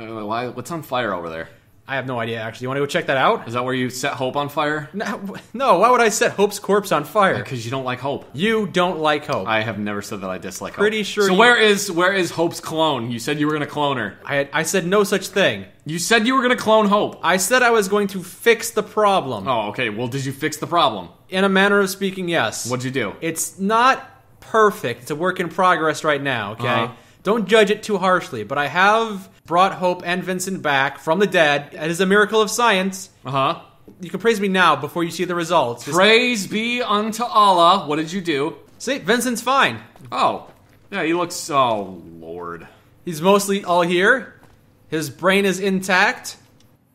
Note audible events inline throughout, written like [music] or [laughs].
Uh, why? What's on fire over there? I have no idea, actually. You want to go check that out? Is that where you set Hope on fire? No, [laughs] no, why would I set Hope's corpse on fire? Because you don't like Hope. You don't like Hope. I, have never said that I dislike Hope. Pretty sure So you- where is where is Hope's clone? You said you were gonna clone her. I had, I said no such thing. You said you were gonna clone Hope. I said I was going to fix the problem. Oh, okay. Well, did you fix the problem? In a manner of speaking, yes. What'd you do? It's not perfect. It's a work in progress right now, okay? Uh-huh. Don't judge it too harshly, but I have brought Hope and Vincent back from the dead. It is a miracle of science. Uh huh. You can praise me now before you see the results. Just- Praise be unto Allah. What did you do? see, Vincent's fine. Oh, yeah. He looks. Oh Lord. He's mostly all here. His brain is intact.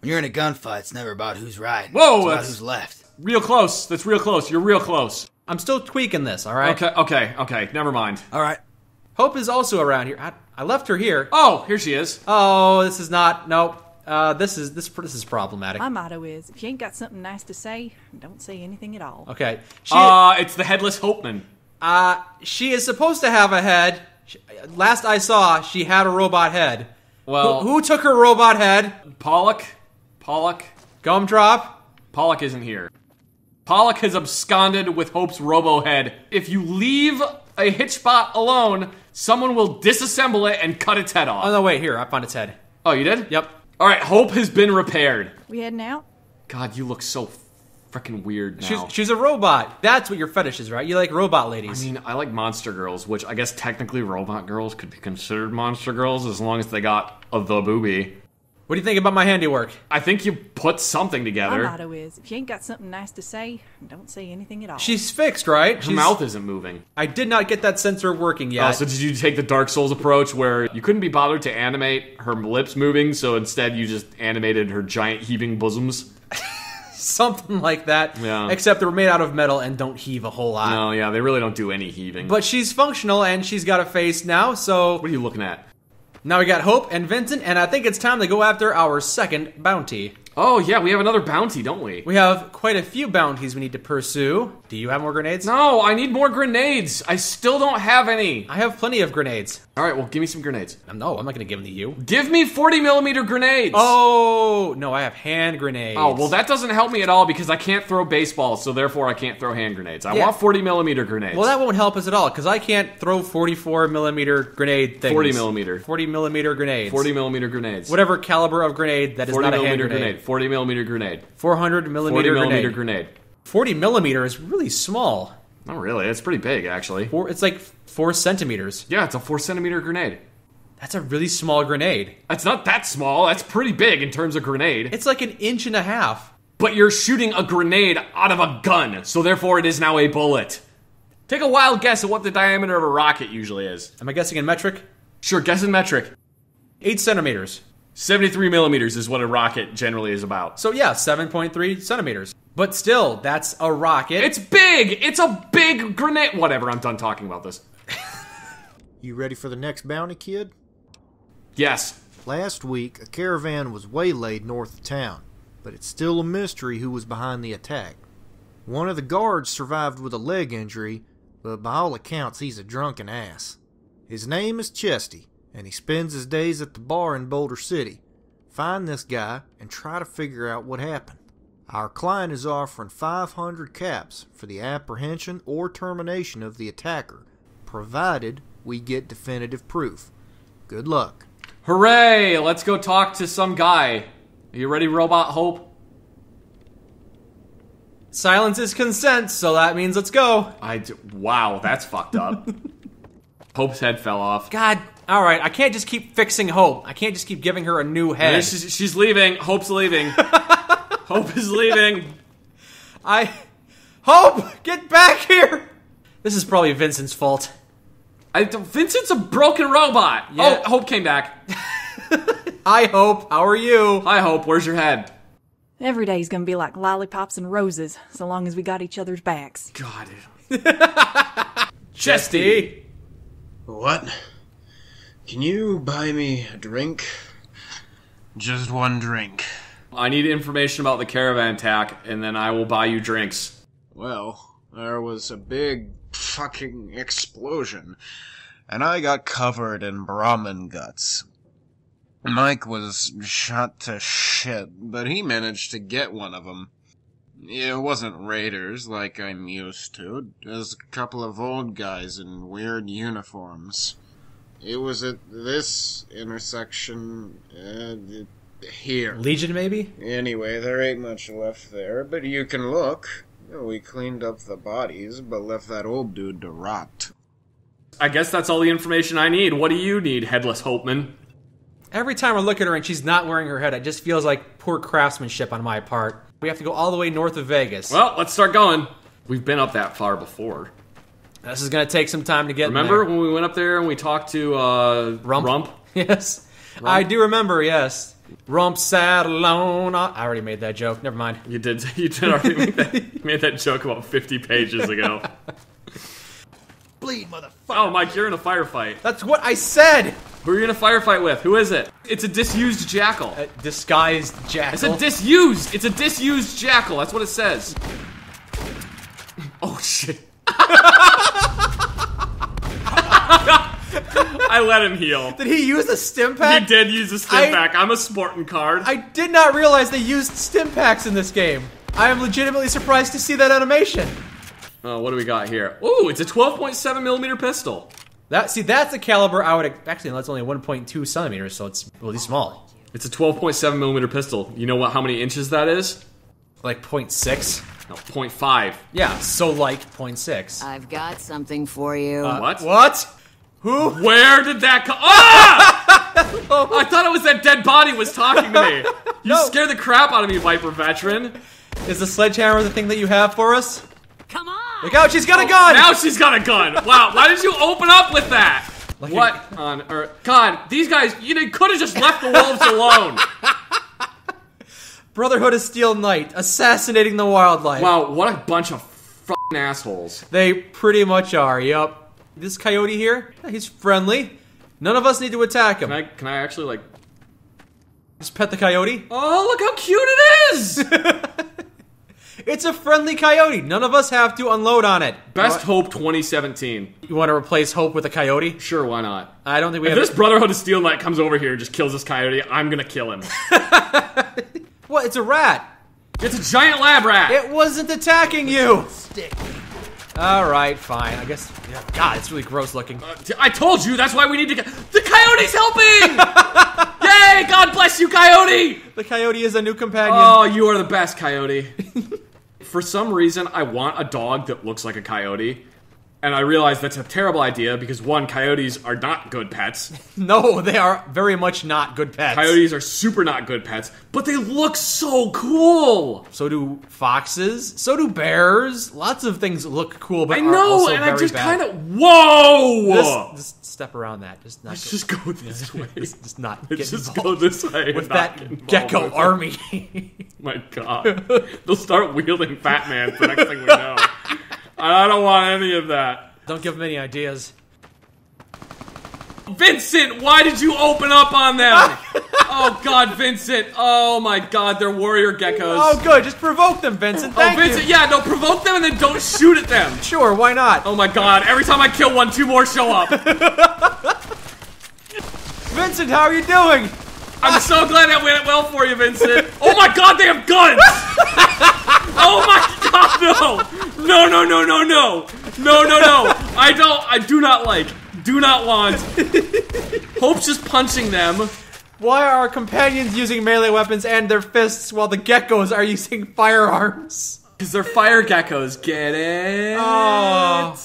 When you're in a gunfight, it's never about who's right. Whoa, it's about that's- who's left. Real close. That's real close. You're real close. I'm still tweaking this, all right? Okay. Okay. Okay. Never mind. All right. Hope is also around here. I, I left her here. Oh, here she is. Oh, this is not. Nope. Uh, this is this this is problematic. My motto is if you ain't got something nice to say, don't say anything at all. Okay. She, Uh, it's the headless Hopeman. Uh, she is supposed to have a head. She- Last I saw, she had a robot head. Well- who, who took her robot head? Pollock. Pollock. Gumdrop. Pollock isn't here. Pollock has absconded with Hope's robo head. If you leave a hitchbot alone, someone will disassemble it and cut its head off. Oh no, wait here. I found its head. Oh, you did? Yep. All right, Hope has been repaired. We heading out? God, you look so freaking weird now. She's she's a robot. That's what your fetish is, right? You like robot ladies. I mean, I like monster girls, which I guess technically robot girls could be considered monster girls as long as they got a the booby. What do you think about my handiwork? I think you put something together. My together. motto is if you ain't got something nice to say, don't say anything at all. She's fixed, right? Her She's- mouth isn't moving. I did not get that sensor working yet. Oh, so did you take the Dark Souls approach where you couldn't be bothered to animate her lips moving, so instead you just animated her giant heaving bosoms? [laughs] Something like that. Yeah. Except they're made out of metal and don't heave a whole lot. No, yeah, they really don't do any heaving. But she's functional and she's got a face now, so what are you looking at? Now we got Hope and Vincent, and I think it's time to go after our second bounty. Oh, yeah, we have another bounty, don't we? We have quite a few bounties we need to pursue. Do you have more grenades? No, I need more grenades. I still don't have any. I have plenty of grenades. All right, well, give me some grenades. Um, No, I'm not going to give them to you. Give me 40 millimeter grenades. Oh, no, I have hand grenades. Oh, well, that doesn't help me at all because I can't throw baseballs, so therefore I can't throw hand grenades. I Yeah. want 40 millimeter grenades. Well, that won't help us at all because I can't throw 44 millimeter grenade things. 40 millimeter. 40 millimeter grenades. 40 millimeter grenades. Whatever caliber of grenade that is 40 not a hand millimeter grenade. grenade. 40 millimeter grenade. 400 40 millimeter millimeter grenade. grenade. 40 millimeter is really small. Not really. It's pretty big, actually. Four, it's like four centimeters. Yeah, it's a 4 centimeter grenade. That's a really small grenade. That's not that small. That's pretty big in terms of grenade. It's like an inch and a half. But you're shooting a grenade out of a gun, so therefore it is now a bullet. Take a wild guess at what the diameter of a rocket usually is. Am I guessing in metric? Sure, guess in metric. Eight centimeters. 73 millimeters is what a rocket generally is about. So yeah, 7.3 centimeters. But still, that's a rocket. It's big! It's a big grenade! Whatever, I'm done talking about this. [laughs] You ready for the next bounty, kid? Yes. Last week, a caravan was waylaid north of town, but it's still a mystery who was behind the attack. One of the guards survived with a leg injury, but by all accounts, he's a drunken ass. His name is Chesty, and he spends his days at the bar in Boulder City. Find this guy and try to figure out what happened. Our client is offering 500 caps for the apprehension or termination of the attacker, provided we get definitive proof. Good luck. Hooray! Let's go talk to some guy. Are you ready, Robot Hope? Silence is consent, so that means let's go. I d- wow, that's fucked up. [laughs] Hope's head fell off. God, all right, I can't just keep fixing Hope. I can't just keep giving her a new head. She's, she's leaving. Hope's leaving. [laughs] Hope is leaving. I Hope, get back here. This is probably Vincent's fault. I, Vincent's a broken robot. Yeah. Oh, Hope came back. [laughs] Hi, Hope. How are you? Hi, Hope. Where's your head? Every day's gonna be like lollipops and roses, so long as we got each other's backs. God. [laughs] Chesty. What? Can you buy me a drink? Just one drink. I need information about the caravan attack, and then I will buy you drinks. Well, there was a big fucking explosion, and I got covered in Brahmin guts. Mike was shot to shit, but he managed to get one of them. It wasn't raiders like I'm used to. It was a couple of old guys in weird uniforms. It was at this intersection uh, here. Legion, maybe? Anyway, there ain't much left there, but you can look. We cleaned up the bodies, but left that old dude to rot. I guess that's all the information I need. What do you need, Headless Hopeman? Every time I look at her and she's not wearing her head, it just feels like poor craftsmanship on my part. We have to go all the way north of Vegas. Well, let's start going. We've been up that far before. This is gonna take some time to get Remember there. when we went up there and we talked to uh, Rump? Rump? [laughs] Yes, I do remember. Yes, Rump sat alone. I already made that joke. Never mind. You did. [laughs] You did already make that, you [laughs] made that joke about 50 pages ago. Bleed, motherfucker. Oh, Mike, you're in a firefight. That's what I said. Who are you in a firefight with? Who is it? It's a disused jackal. Uh, disguised jackal. It's a disused. It's a disused jackal. That's what it says. Oh shit. I let him heal. Did he use a stim pack? He did use a stim I- pack. I'm a sporting card. I did not realize they used stim packs in this game. I am legitimately surprised to see that animation. Oh, what do we got here? Ooh, it's a 12.7 millimeter pistol. That see, that's a caliber I would actually. That's only 1.2 centimeters, so it's really oh. small. It's a 12.7 millimeter pistol. You know what? How many inches that is? Like 0.6. No, 0.5. Yeah, so like 0.6. I've got something for you. what? What? Who? Where did that come? Ah! I thought it was that dead body was talking to me. [laughs] You No. scared the crap out of me, Viper veteran. Is the sledgehammer the thing that you have for us? Come on! Look out, she's got a gun! Now she's got a gun. Wow, why did you open up with that? Like what on earth? God, these guys, you could have just left the wolves alone. [laughs] Brotherhood of Steel Knight, assassinating the wildlife. Wow, what a bunch of fucking assholes. They pretty much are, yep. This coyote here, he's friendly. None of us need to attack him. Can I, can I actually, like. Just pet the coyote. Oh, look how cute it is! [laughs] It's a friendly coyote. None of us have to unload on it. Best Hope 2017. You want to replace Hope with a coyote? Sure, why not? I don't think we If have. this Brotherhood of Steel Knight comes over here and just kills this coyote, I'm gonna kill him. [laughs] What? It's a rat. It's a giant lab rat! It wasn't attacking you. Stick. All right, fine. I guess. Yeah, God, it's really gross looking. Uh, I told you, that's why we need to get. The coyote's helping! [laughs] Yay! God bless you, coyote! The coyote is a new companion. Oh, you are the best, coyote. [laughs] For some reason, I want a dog that looks like a coyote. And I realize that's a terrible idea because one, coyotes are not good pets. [laughs] No, they are very much not good pets. Coyotes are super not good pets, but they look so cool. So do foxes. So do bears. Lots of things look cool, but I know, and I just kind of whoa. Just, just step around that. Just not. Let's just go [laughs] this way. just, just not Let's just go this way with and not get that gecko with army. [laughs] My God, they'll start wielding Fat Man. The next thing we know, I don't want any of that. Don't give them any ideas. Vincent, why did you open up on them? [laughs] oh God, Vincent. Oh my God, they're warrior geckos. Oh, good. Just provoke them, Vincent. Oh, Vincent, you. yeah, no, provoke them and then don't shoot at them. Sure, why not? Oh my God, every time I kill one, two more show up. [laughs] Vincent, how are you doing? I'm [laughs] so glad that went well for you, Vincent. Oh my God, they have guns. Oh my God, no, no, no, no, no, no, no, no, no. I don't. I do not like. Do not want. Hope's just punching them. Why are our companions using melee weapons and their fists while the geckos are using firearms? Because they're fire geckos. Get it? Oh.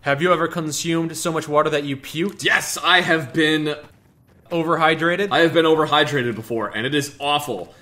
Have you ever consumed so much water that you puked? Yes, I have been Overhydrated? I have been overhydrated before, and it is awful.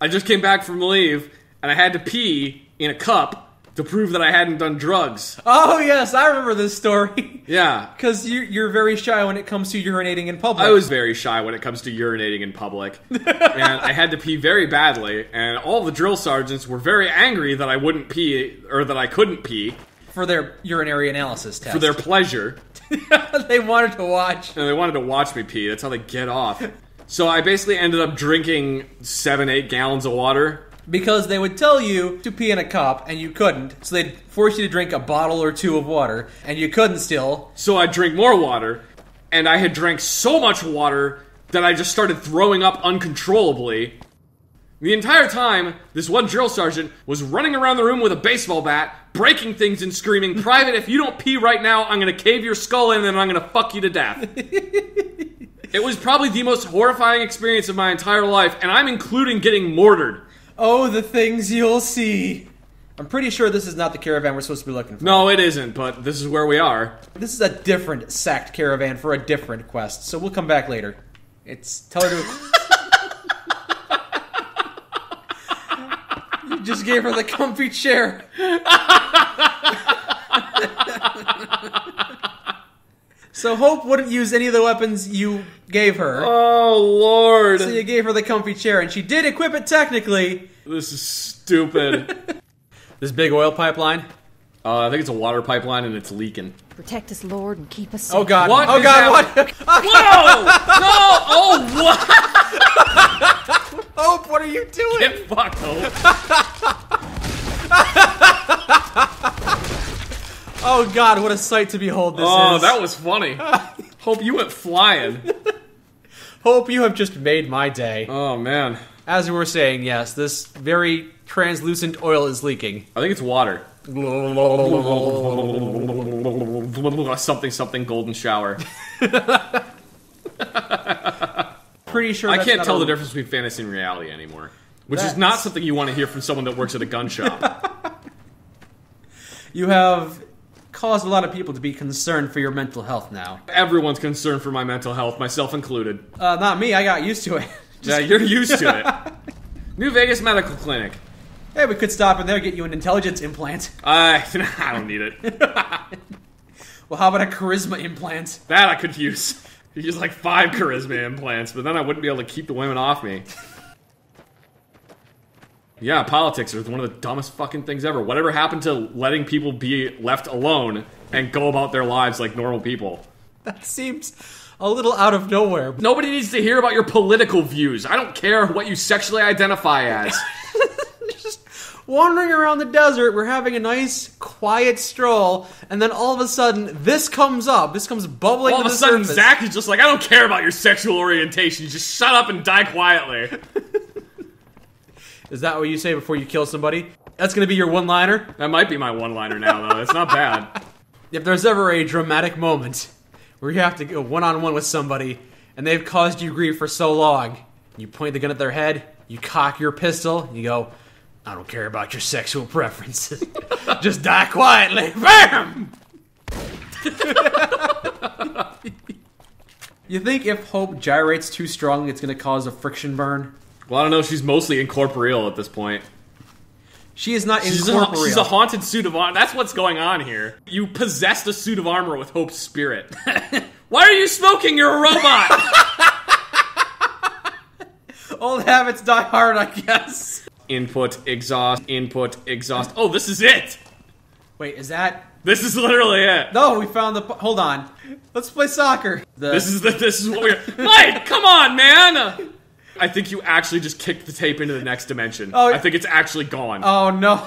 I just came back from leave, and I had to pee in a cup to prove that I hadn't done drugs. oh, yes, I remember this story. [laughs] Yeah. Because you, you're very shy when it comes to urinating in public. I was very shy when it comes to urinating in public, [laughs] and I had to pee very badly. And all the drill sergeants were very angry that I wouldn't pee or that I couldn't pee for their urinary analysis test. for their pleasure, [laughs] they wanted to watch. and they wanted to watch me pee. That's how they get off. So I basically ended up drinking seven, eight gallons of water. Because they would tell you to pee in a cup and you couldn't, so they'd force you to drink a bottle or two of water, and you couldn't still. So I drink more water, and I had drank so much water that I just started throwing up uncontrollably. The entire time, this one drill sergeant was running around the room with a baseball bat, breaking things and screaming, Private, if you don't pee right now, I'm gonna cave your skull in and I'm gonna fuck you to death. [laughs] it was probably the most horrifying experience of my entire life, and I'm including getting mortared. Oh, the things you'll see. I'm pretty sure this is not the caravan we're supposed to be looking for. No, it isn't, but this is where we are. This is a different sacked caravan for a different quest, so we'll come back later. It's tell her to. [laughs] you just gave her the comfy chair. [laughs] so Hope wouldn't use any of the weapons you gave her. Oh, Lord. So you gave her the comfy chair, and she did equip it technically. This is stupid. [laughs] This big oil pipeline. uh, I think it's a water pipeline and it's leaking. Protect us, Lord, and keep us safe. Oh God! What oh God! that? What? Whoa! no! Oh, what? [laughs] Hope, what are you doing? Get fucked, Hope. [laughs] Oh God! What a sight to behold this Oh, is. that was funny. [laughs] Hope you went flying. Hope you have just made my day. Oh, man. As we were saying, yes, this very translucent oil is leaking. I think it's water. [laughs] Something, something, golden shower. [laughs] Pretty sure I can't tell a- the difference between fantasy and reality anymore. Which is not something you want to hear from someone that works at a gun shop. You have caused a lot of people to be concerned for your mental health now. Everyone's concerned for my mental health, myself included. Uh, not me. I got used to it. [laughs] Yeah, you're used to it. [laughs] New Vegas Medical Clinic. Hey, we could stop in there, get you an intelligence implant. I, [laughs] I don't need it. Well, how about a charisma implant? That I could use. Use like five charisma implants, but then I wouldn't be able to keep the women off me. Yeah, politics are one of the dumbest fucking things ever. Whatever happened to letting people be left alone and go about their lives like normal people? That seems a little out of nowhere. Nobody needs to hear about your political views. I don't care what you sexually identify as. [laughs] Just wandering around the desert, we're having a nice, quiet stroll, and then all of a sudden, this comes up. This comes bubbling All of a sudden, surface. Zach is just like, I don't care about your sexual orientation. Just shut up and die quietly. [laughs] Is that what you say before you kill somebody? That's gonna be your one-liner. That might be my one-liner now, though. It's not bad. [laughs] If there's ever a dramatic moment where you have to go one-on-one with somebody and they've caused you grief for so long, you point the gun at their head, you cock your pistol, you go, "I don't care about your sexual [laughs] preferences. [laughs] Just die quietly." Bam! you think if Hope gyrates too strong, it's gonna cause a friction burn? Well, I don't know. She's mostly incorporeal at this point. She is not She's a, incorporeal. she's a haunted suit of armor. That's what's going on here. You possessed a suit of armor with Hope's spirit. [laughs] Why are you smoking? You're a robot. [laughs] Old habits die hard, I guess. input, exhaust, input, exhaust. Oh, this is it. Wait, is that? This is literally it. No, we found the. Hold on. Let's play soccer. The- This is the. This is what we're. Mike, come on, man. I think you actually just kicked the tape into the next dimension. Oh, I think it's actually gone. Oh no.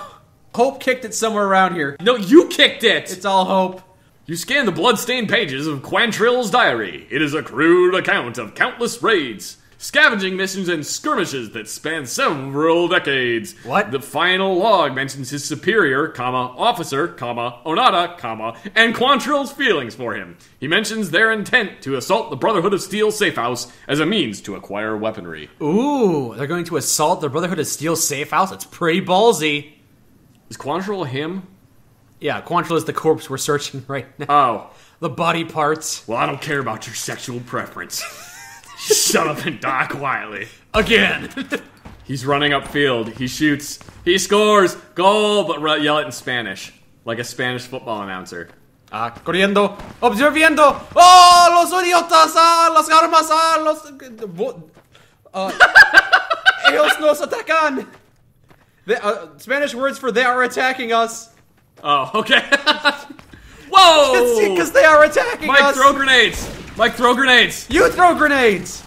Hope kicked it somewhere around here. no, you kicked it. It's all hope. You scan the blood-stained pages of Quantrill's diary. It is a crude account of countless raids, scavenging missions, and skirmishes that span several decades. What? The final log mentions his superior, comma, officer, comma, Onoda, comma, and Quantrill's feelings for him. He mentions their intent to assault the Brotherhood of Steel safehouse as a means to acquire weaponry. Ooh, they're going to assault the Brotherhood of Steel safehouse? That's pretty ballsy. Is Quantrill him? Yeah, Quantrill is the corpse we're searching right now. Oh. The body parts. Well, I don't care about your sexual preference. [laughs] Shut up and die quietly. Again. He's running upfield. He shoots. He scores. Goal, but re- yell it in Spanish. Like a Spanish football announcer. ah, corriendo. Observiendo. Oh, los idiotas. Ah, las armas. Ah, los. vo- Uh, [laughs] ellos nos atacan. They, uh, Spanish words for they are attacking us. Oh, okay. [laughs] Whoa! [laughs] Because they are attacking Mike, us. throw grenades. Mike, throw grenades. You throw grenades!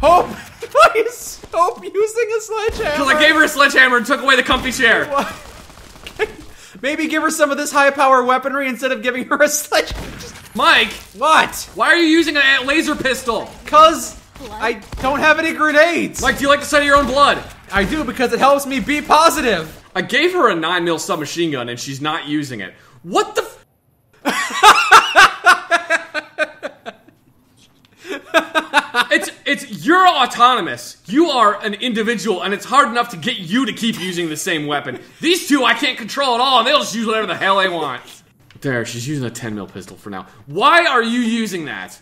Hope! [laughs] Why is Hope using a sledgehammer? Because I gave her a sledgehammer and took away the comfy chair. [laughs] Maybe give her some of this high power weaponry instead of giving her a sledgehammer. Mike, What? why are you using a laser pistol? Because I don't have any grenades. Mike, do you like the sight of your own blood? I do because it helps me be positive. I gave her a 9 mil submachine gun and she's not using it. What the [laughs] f- It's it's you're autonomous. You are an individual and it's hard enough to get you to keep using the same weapon. These two I can't control at all and they'll just use whatever the hell they want. There, she's using a 10 mil pistol for now. Why are you using that?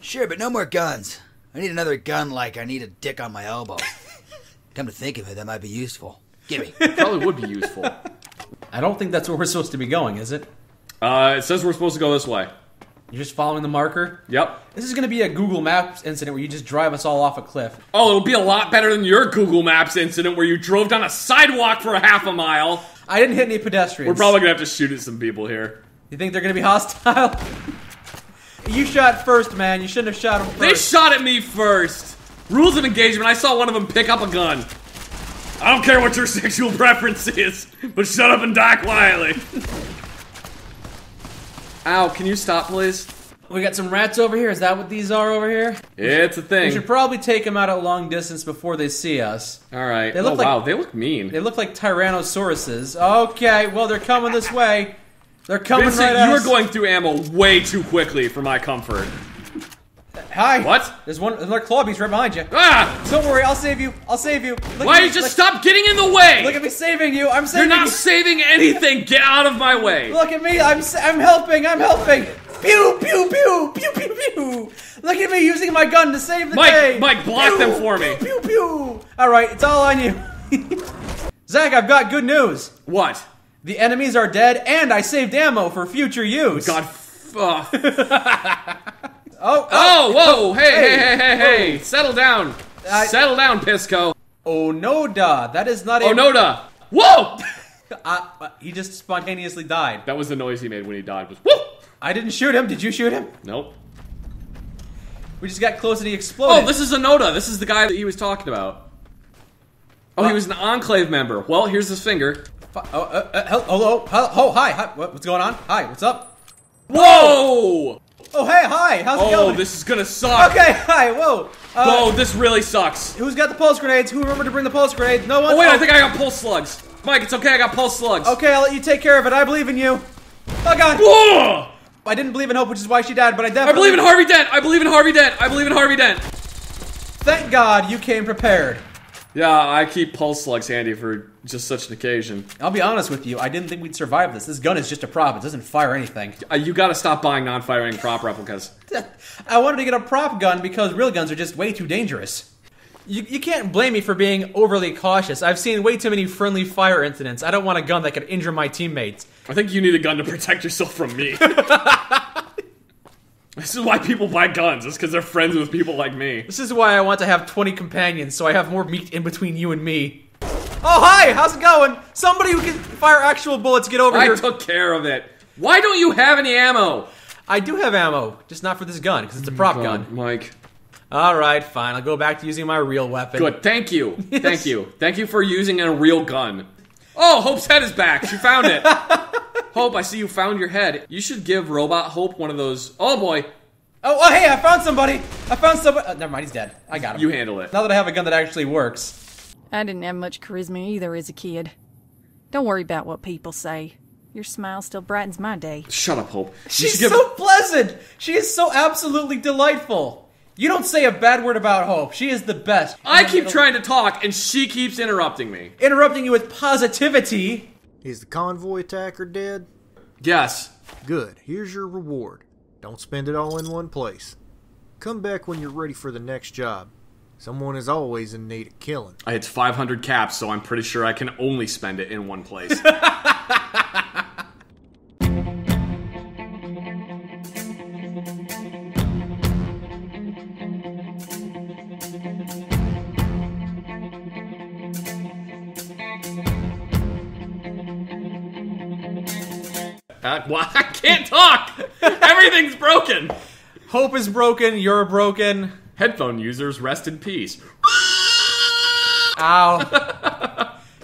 Sure, but no more guns. I need another gun like I need a dick on my elbow. Come to think of it, that might be useful. Gimme. [laughs] Probably would be useful. I don't think that's where we're supposed to be going, is it? Uh, it says we're supposed to go this way. You're just following the marker? Yep. This is going to be a Google Maps incident where you just drive us all off a cliff. Oh, it'll be a lot better than your Google Maps incident where you drove down a sidewalk for a half a mile. I didn't hit any pedestrians. We're probably gonna have to shoot at some people here. You think they're going to be hostile? [laughs] you shot first, man. You shouldn't have shot them first. They shot at me first. Rules of engagement. I saw one of them pick up a gun. I don't care what your [laughs] sexual preference is, but shut up and die quietly. [laughs] Ow, can you stop, please? we got some rats over here. Is that what these are over here? It's a thing. We should probably take them out at long distance before they see us. All right. They look oh, like- wow, they look mean. They look like Tyrannosauruses. Okay, well, they're coming this way. They're coming Vincent, right at you are going through ammo way too quickly for my comfort. Hi. What? There's one. There's another claw beast right behind you. Ah! Don't worry, I'll save you. I'll save you. Look Why you me, just look, stop getting in the way? Look at me saving you. I'm saving You're not you. saving anything. Get out of my way. Look at me. I'm I'm helping. I'm helping. Pew pew pew pew pew pew. Look at me using my gun to save the Mike, day. Mike, block Pew, them for me. Pew pew pew. All right, it's all on you. [laughs] Zach, I've got good news. What? The enemies are dead, and I saved ammo for future use. God. F- uh, [laughs] Oh, oh, whoa! Hey, hey, Hey. hey, hey, hey! Settle down. I- Settle down, Pisco. Oh no, da. That is not a. Oh, Noda. Whoa! [laughs] Uh, uh, he just spontaneously died. That was the noise he made when he died. Was woo? I didn't shoot him. Did you shoot him? Nope. We just got close and he exploded. Oh, this is a Noda. This is the guy that he was talking about. Oh, he was an Enclave member. Well, here's his finger. Oh, uh, uh, hello, hello, oh, hi, hi, what, what's going on? Hi, what's up? Whoa! Oh, hey, hi, how's it going? Oh, this is gonna suck. Okay, [laughs] hi, whoa. Uh, Oh, this really sucks. Who's got the pulse grenades? Who remembered to bring the pulse grenades? No one. Oh wait, I think I got pulse slugs. Mike, it's okay. I got pulse slugs. Okay, I'll let you take care of it. I believe in you. Oh God, Whoa! I didn't believe in Hope, which is why she died. But I definitely- I believe in Harvey Dent. I believe in Harvey Dent. I believe in Harvey Dent. Thank God you came prepared. Yeah, I keep pulse slugs handy for just such an occasion. I'll be honest with you. I didn't think we'd survive this. This gun is just a prop. It doesn't fire anything. Uh, you gotta stop buying non-firing prop replicas. [laughs] I wanted to get a prop gun because real guns are just way too dangerous. You, you can't blame me for being overly cautious. I've seen way too many friendly fire incidents. I don't want a gun that could injure my teammates. I think you need a gun to protect yourself from me. [laughs] this is why people buy guns. It's because they're friends with people like me. This is why I want to have 20 companions, so I have more meat in between you and me. Oh, hi! How's it going? Somebody who can fire actual bullets, get over I here. I took care of it. Why don't you have any ammo? I do have ammo, just not for this gun, because it's a prop gun. Mike. Alright, fine. I'll go back to using my real weapon. Good. Thank you. [laughs] Thank you. Thank you for using a real gun. Oh, Hope's head is back. She found it. [laughs] Hope, I see you found your head. You should give Robot Hope one of those. Oh boy, Oh, oh, hey, I found somebody! I found somebody. Uh, never mind, he's dead. I got him. you handle it. Now that I have a gun that actually works. I didn't have much charisma either as a kid. Don't worry about what people say. Your smile still brightens my day. Shut up, Hope. You She's give- so pleasant! She is so absolutely delightful! You don't say a bad word about Hope. She is the best. I keep trying to talk, and she keeps interrupting me. Interrupting you with positivity. Is the convoy attacker dead? Yes. Good. Here's your reward. Don't spend it all in one place. Come back when you're ready for the next job. Someone is always in need of killing. I had 500 caps, so I'm pretty sure I can only spend it in one place. [laughs] Uh, why? [laughs] I can't talk! Everything's broken! Hope is broken. You're broken. Headphone users, rest in peace. Ow. [laughs]